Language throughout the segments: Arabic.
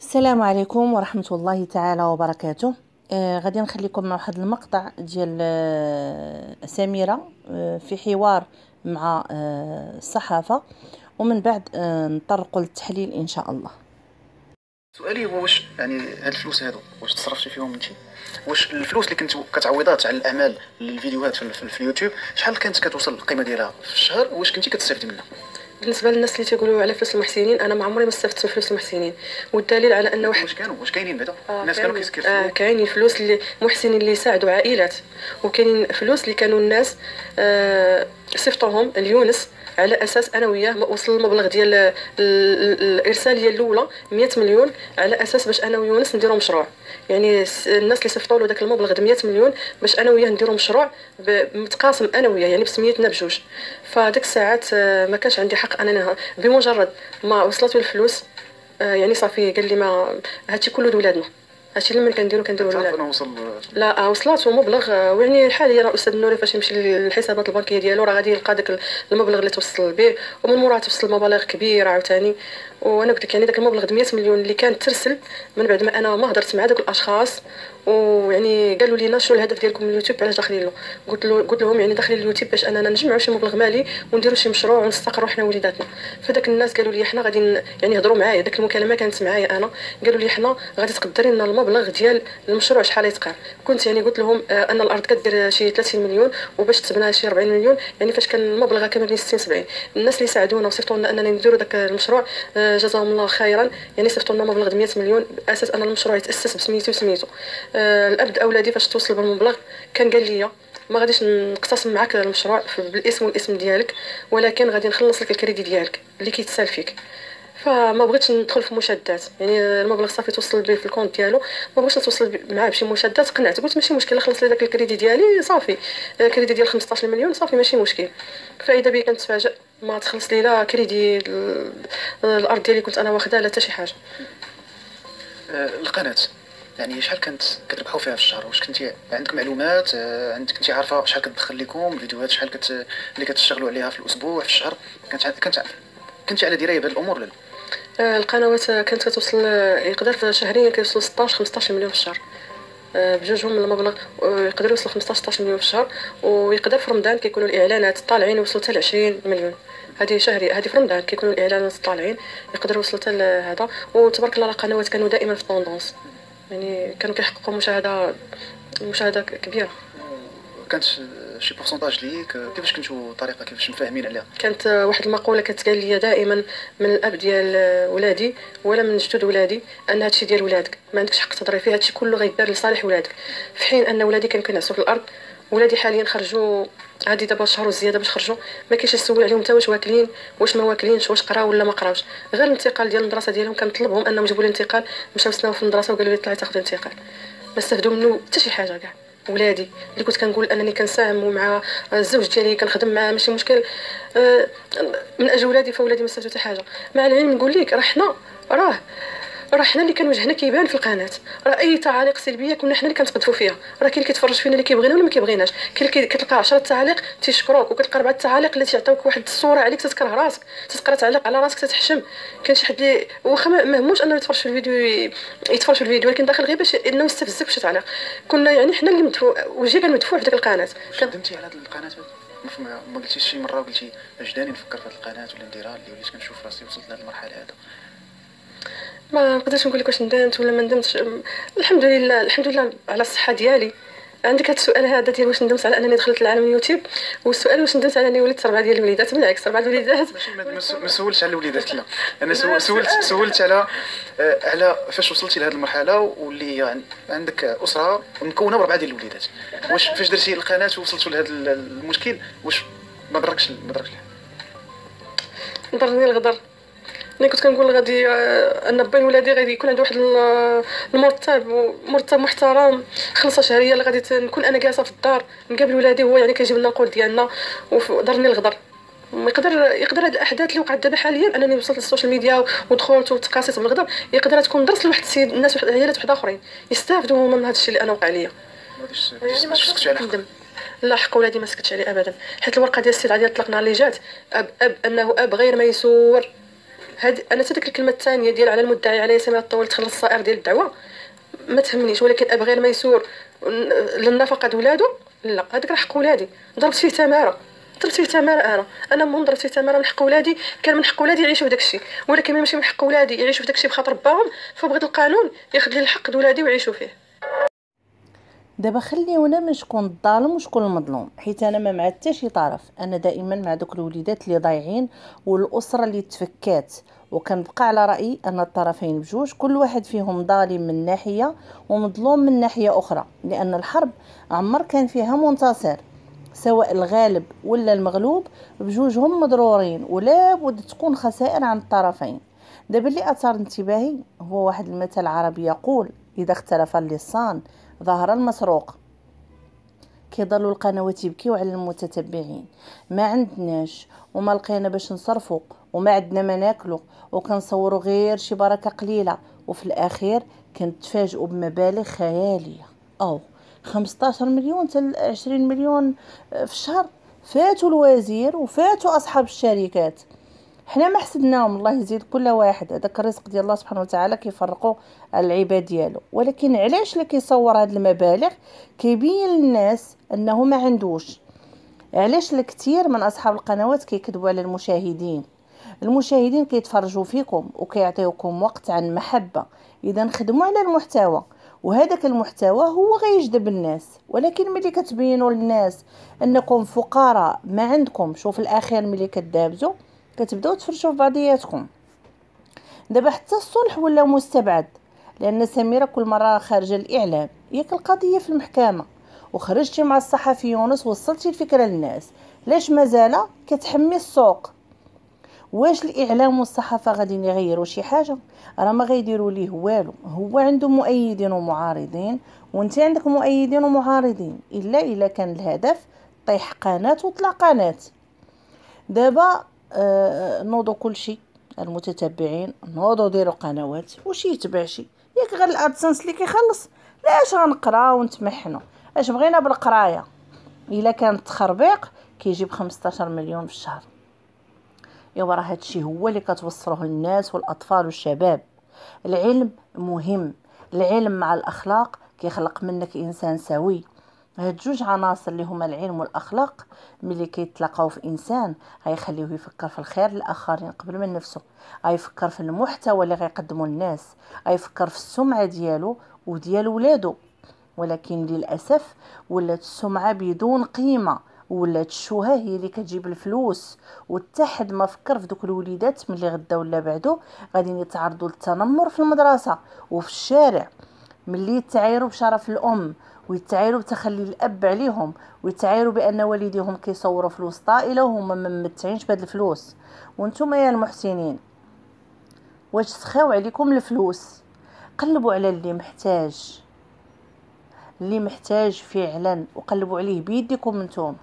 السلام عليكم ورحمة الله تعالى وبركاته. آه غادي نخليكم مع واحد المقطع ديال آه سميرة آه في حوار مع آه الصحافة. ومن بعد آه نطرقوا للتحليل إن شاء الله. سؤالي هو واش يعني هاد الفلوس هادو واش تصرفتي فيهم انت واش الفلوس اللي كنت كتعويضات على الاعمال الفيديوهات في, في, في اليوتيوب شحال كانت كتوصل القيمة ديالها في الشهر؟ واش كنتي كتستافدي منها؟ بالنسبة للناس اللي تيقولوا على فلوس المحسنين أنا ما عمري ما استفدت من فلوس المحسنين. والدليل على ان واحد واش كانوا واش كاينين بعدا آه الناس كانوا كيسكرفوا آه كاينين فلوس اللي محسنين اللي يساعدوا عائلات. وكاينين فلوس اللي كانوا الناس آه صيفطوهم اليونس على أساس أنا وياه وصل المبلغ ديال الارساليه الأولى 100 مليون على أساس باش أنا ويونس نديرو مشروع. يعني الناس اللي صيفطوا له داك المبلغ د 100 مليون باش أنا وياه نديرو مشروع متقاسم أنا وياه يعني بسميتنا بجوج. فديك الساعات آه، ما كانش عندي حق انني بمجرد ما وصلته الفلوس آه، يعني صافي قال لي ما هادشي كله ولادنا هادشي اللي من كنديرو كنديرو وصل لا آه، وصلات مبلغ آه، ويعني حاليا راه الاستاذ النوري فاش يمشي للحسابات البنكية ديالو راه غادي يلقى داك المبلغ اللي توصل به ومن موراه توصل مبالغ كبيرة عاوتاني. وأنا قلت لك يعني داك المبلغ د 100 مليون اللي كان ترسل من بعد ما أنا ما هضرت مع داك الأشخاص ويعني قالوا لينا شنو الهدف ديالكم من اليوتيوب؟ علاش داخلين له؟ قلت له قلت لهم يعني داخلين اليوتيوب باش أننا نجمعوا شي مبلغ مالي ونديروا شي مشروع ونستقروا حنا وليداتنا. فداك الناس قالوا لي حنا غادي يعني هضروا معايا. داك المكالمة كانت معايا أنا. قالوا لي حنا غادي تقدري لنا المبلغ ديال المشروع شحال يتقع كنت يعني قلت لهم آه، أن الأرض كدير شي 30 مليون وباش تبنى شي 40 مليون يعني فاش كان المبلغ كان بين 60 70 الناس اللي ساعدونا وصيفطوا لنا اننا نديروا داك المشروع آه، جزاهم الله خيرا. يعني صيفطوا لنا مبلغ د 100 مليون أساس أن المشروع يتأسس بسميتي وسميتو آه، الأب أولادي فاش توصل بالمبلغ كان قال لي ما غاديش نقتسم معاك المشروع بالاسم والاسم ديالك ولكن غادي نخلص لك الكريدي ديالك اللي كيتسال فيك. فما بغيتش ندخل في مشادات. يعني المبلغ صافي توصل به في ال compte ديالو ما بغيتش نتوصل معاه بشي مشادات قنعت. قلت ماشي مشكل خلص لي داك الكريدي ديالي صافي. الكريدي ديال 15 مليون صافي ماشي مشكل. فإذا بي كنتفاجئ ما تخلص لي لا كريدي ال- الأرض ديالي كنت أنا واخدها لا حتى شي حاجة. آه، القناة. يعني شحال كانت كتربحوا فيها في الشهر؟ واش كنتي عندك معلومات؟ آه، عندك كنتي عارفة شحال كتدخل لكم فيديوهات شحال كت اللي كتشتغلوا عليها في الأسبوع في الشهر؟ كانت كنت كنتي على دراية بهاد الأمور ولا لا؟ القنوات كانت كتوصل يقدر شهريا كيوصلوا 16 15 مليون في الشهر. آه، بجوجهم المبلغ آه، يقدر يوصل 15 16 مليون في الشهر. ويقدر في رمضان كيكونوا الإعلانات طالعين يوصلوا حتى ل 20 مليون. هذه شهري هذه في رمضان كيكونوا الإعلانات طالعين يقدروا يوصلوا حتى لهذا. وتبارك الله القنوات كانوا دائما في tendance يعني كانوا كيحققوا مشاهده مشاهدة كبيرة. كانت شي pourcentage ليك آه، كيفاش كنتو طريقة كيفاش مفاهمين عليها؟ كانت واحد المقولة كتقال لي دائما من الأب ديال ولادي ولا من جدود ولادي أن هادشي ديال ولادك ما عندكش حق تهضري فيه هادشي كله غيدار لصالح ولادك. في حين أن ولادي كانوا كينعسوا في الأرض ولادي حاليا خرجوا عادي دابا شهر وزياده باش خرجوا ما كاينش يسول عليهم حتى واش واكلين واش ما واكلينش واش قراو ولا ما قراوش. غير الانتقال ديال المدرسة ديالهم كنطلبهم أنهم يجيبوا لي انتقال مشاو سناو في المدرسة وقالوا لي طلعي تاخذ انتقال. ما استافدوا منه حتى شي حاجة كاع. ولادي. اللي كنت كنقول أنني كنساهم ومع الزوج ديالي كنخدم معاه ماشي مشكل. آه، من أجل ولادي فولادي ما حتى حاجة. مع العلم نقول لك راه حنا راه راه حنا اللي كان وجهنا كيبان في القناة. راه أي تعاليق سلبية كنا حنا اللي كنتقدفوا فيها. راه كاين اللي كيتفرج فينا اللي كيبغينا ولا ما كيبغيناش. كاين اللي كتلقى 10 تعاليق تيشكروك وكتلقى اربعه تعاليق اللي تيعطيوك واحد الصورة عليك تتكره راسك. تتقرا تعليق على راسك تتحشم. كاين شي حد اللي واخا ما ما هموش أنه يتفرج في الفيديو يتفرج في الفيديو ولكن داخل غير باش إنه يستفزك بشي تعليق. كنا يعني حنا اللي مدفوع وجهي كان مدفوع في ديك القناة. كان- ندمتي على هاد القناة؟ ما قلتيش شي مرة قلتي أجداني نفكر في هاد القناة ولا نديرها؟ اللي وليت كنشوف راسي وصلت لهاد المرحلة هذا ما نقدرش نقول لك واش ندمت ولا ما ندمتش. الحمد لله الحمد لله على الصحه ديالي. عندك هذا السؤال هذا ديال واش ندمت على أنني دخلت لعالم اليوتيوب؟ والسؤال واش ندمت على أنني ولدت اربعه ديال الوليدات؟ بالعكس اربعه الوليدات. ما- ما سو- ما سولتش على الوليدات لا. أنا سو- سولت سولت على آه، على فاش وصلتي لهذه المرحلة واللي يعني عندك أسرة مكونة بربعة ديال الوليدات. واش فاش درتي القناة ووصلتوا لهذا ال- المشكل واش ما ضركش ما الحال؟ ضرني الغدر. ملي كنت كنقول غادي آه، أن بين ولادي غادي يكون عنده واحد ال- المرتب مرتب محترم. خلصه شهرية اللي غادي نكون أنا جالسة في الدار نقابل ولادي وهو يعني كيجيب لنا القول ديالنا وضرني الغدر. يقدر يقدر هاد الأحداث اللي وقعت دابا حاليا أنني وصلت لل social media ودخلت وتقاسيت بالغدر يقدر تكون درس لواحد السيد الناس واحد عيالات واحد آخرين. يستافدوا هما من هذا الشيء اللي أنا وقع ليا. يعني ما سكتش على لا حق ولادي ما سكتش عليه ابدا. حيت الورقة ديال السيد عادي طلقنا اللي جات اب اب أنه أب غير ميسور هاد أنا حتى ديك الكلمة الثانية ديال على المدعي عليه سمع الطول تخلص الصائر ديال الدعوة ما تهمنيش ولكن أبغي الميسور للنفقه ولادو لا هذاك راه حق ولادي. ضربت فيه تماره ضربت فيه تماره أنا. أنا من ضربت فيه تماره من حق ولادي كان من حق ولادي يعيشوا داكشي ولكن ماشي من حق ولادي يعيشوا داكشي بخاطر باهم فبغيت القانون ياخذ لي الحق ولادي ويعيشوا فيه. دابا خليونا من شكون الظالم وشكون المظلوم. حيت أنا ما مع حتى شي طرف. أنا دائما مع دوك الوليدات اللي ضايعين والأسرة اللي تفكات. وكنبقى على رأيي أن الطرفين بجوج كل واحد فيهم ظالم من ناحية ومظلوم من ناحية أخرى. لأن الحرب عمر كان فيها منتصر. سواء الغالب ولا المغلوب بجوجهم مضرورين. ولا بد تكون خسائر عن الطرفين. دابا اللي أثار انتباهي هو واحد المثل عربي يقول إذا اختلف اللصان ظهر المسروق. كيضلوا القنوات يبكيو على المتتبعين. ما عندناش وما لقينا باش نصرفوا وما عندنا ما ناكلو وكنصوروا غير شي بركة قليلة وفي الأخير كنتفاجئوا بمبالغ خيالية. أو 15 مليون حتى 20 مليون في الشهر. فاتوا الوزير وفاتوا أصحاب الشركات. حنا ما حسدناهم الله يزيد كل واحد. هذاك الرزق ديال الله سبحانه وتعالى كيفرقوا العباد ديالو. ولكن علاش اللي كيصور هاد المبالغ؟ كيبين للناس أنه ما عندوش. علاش الكثير من أصحاب القنوات كيكذبوا على المشاهدين؟ المشاهدين كيتفرجوا فيكم وكيعطيوكم وقت عن محبة. إذا خدموا على المحتوى. وهذاك المحتوى هو غيجذب الناس. ولكن ملي كتبينوا للناس أنكم فقراء ما عندكم. شوف الاخير ملي كدابزوا كتبداو تفرشوا في بعضياتكم دابا حتى الصلح ولا مستبعد لأن سميرة كل مرة خارجة الإعلام ياك القضية في المحكمة وخرجتي مع الصحفي يونس وصلتي الفكرة للناس. لاش مازال كتحمي السوق؟ واش الإعلام والصحافة غادي يغيروا شي حاجة؟ راه ما غيديروا ليه والو. هو عنده مؤيدين ومعارضين وانت عندك مؤيدين ومعارضين. إلا إلا كان الهدف طيح قناة وطلع قناة. دابا نوضوا كلشي المتتبعين نوضوا ديروا قنوات واش يتبع شي؟ ياك غير الادسنس اللي كيخلص. لاش غنقراو ونتمحنوا اش بغينا بالقراية؟ إلا كان تخربيق كيجيب 15 مليون في الشهر. ايوا راه هادشي هو اللي كتوصلوه للناس والأطفال والشباب. العلم مهم. العلم مع الأخلاق كيخلق منك إنسان سوي. هاد جوج عناصر اللي هما العلم والأخلاق ملي كيتلاقاو في إنسان غيخليوه يفكر في الخير للآخرين قبل من نفسه غيفكر في المحتوى اللي غيقدمه الناس غيفكر في السمعة ديالو وديال ولادو. ولكن للأسف ولات السمعة بدون قيمة. ولات الشوهه هي اللي كتجيب الفلوس. واتحد ما فكر في دوك الوليدات ملي غدا ولا بعدو غادي يتعرضوا للتنمر في المدرسة وفي الشارع. ملي يتعايروا بشرف الأم ويتعايروا بتخلي الأب عليهم ويتعايروا بأن والديهم كيصوروا فلوس طائلة وهما ما ممتعينش بهاد الفلوس. وأنتم يا المحسنين واش سخاو عليكم الفلوس؟ قلبوا على اللي محتاج. اللي محتاج فعلا وقلبوا عليه بيديكم نتوما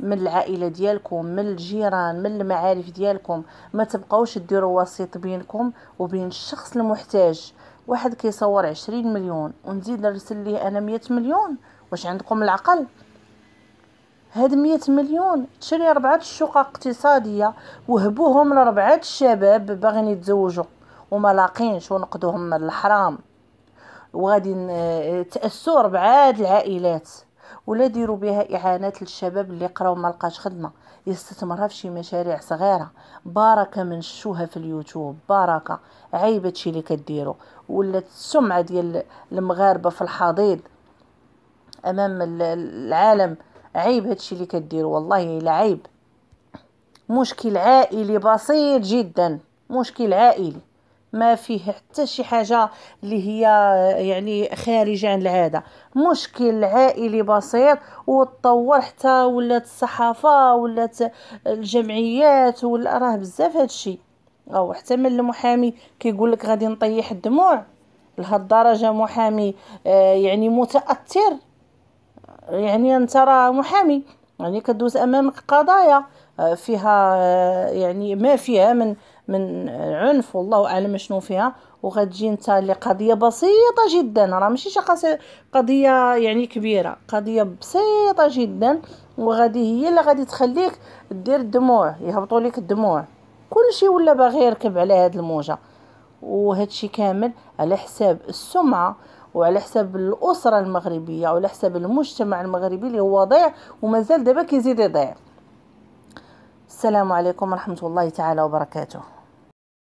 من العائلة ديالكم من الجيران من المعارف ديالكم. ما تبقاوش ديروا وسيط بينكم وبين الشخص المحتاج. واحد كيصور عشرين مليون ونزيد نرسل ليه أنا مية مليون واش عندكم العقل؟ هاد مية مليون تشري ربعة شقق اقتصادية وهبوهم لربعة الشباب باغيين يتزوجوا وما لاقينش ونقدوهم من الحرام. وغادي تاسوا ربعة العائلات ولا ديروا بها إعانات للشباب اللي قراو ما لقاش خدمة. يستثمرها في شي مشاريع صغيرة. بركه من شوها في اليوتيوب. بركه عيب هادشي اللي كديروا ولات السمعة ديال المغاربة في الحضيض. أمام العالم. عيب هادشي اللي كديروا والله إلا عيب. مشكل عائلي بسيط جدا. مشكل عائلي. ما فيه حتى شي حاجة اللي هي يعني خارجة عن العادة. مشكل عائلي بسيط وتطور حتى ولات الصحافة ولات الجمعيات ولا راه بزاف هادشي أو حتى من المحامي كيقول لك غادي نطيح الدموع. لهاد الدرجة محامي آه يعني متأثر. يعني أنت راه محامي يعني كدوز امامك قضايا آه فيها آه يعني ما فيها من من عنف والله أعلم شنو فيها. وغتجي أنت لقضية بسيطة جدا. راه ماشي شي قضية يعني كبيرة. قضية بسيطة جدا. وغادي هي اللي غادي تخليك دير الدموع يهبطوا لك الدموع. كلشي ولا باغي يركب على هاد الموجة. وهادشي كامل على حساب السمعة وعلى حساب الأسرة المغربية وعلى حساب المجتمع المغربي اللي هو ضيع ومازال دابا كيزيد يضيع. السلام عليكم ورحمة الله تعالى وبركاته.